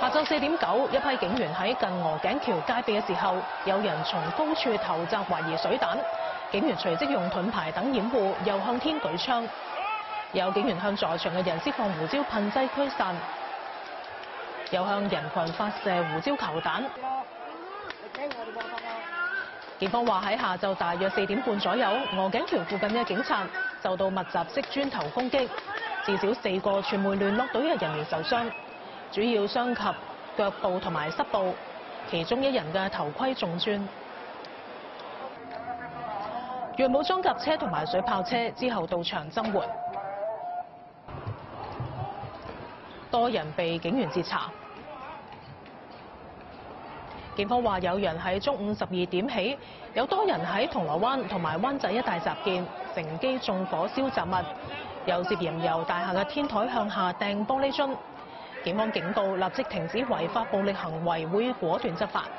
下晝四點九，一批警員喺近鵝頸橋戒備嘅時候，有人從高處投擲懷疑水彈，警員隨即用盾牌等掩護，又向天舉槍。有警員向在場嘅人施放胡椒噴劑驅散，又向人群發射胡椒球彈。警方話喺下晝大約四點半左右，鵝頸橋附近嘅警察受到密集式磚頭攻擊，至少四個傳媒聯絡隊嘅人員受傷。主要傷及腳部同埋膝部，其中一人嘅頭盔中磚。楊武裝甲車同埋水炮車之後到場增援，多人被警員截查。警方話有人喺中午十二點起，有多人喺銅鑼灣同埋灣仔一帶集結，乘機縱火燒雜物，又涉嫌由大廈嘅天台向下掟玻璃樽。警方警告立即停止违法暴力行为，会果断执法。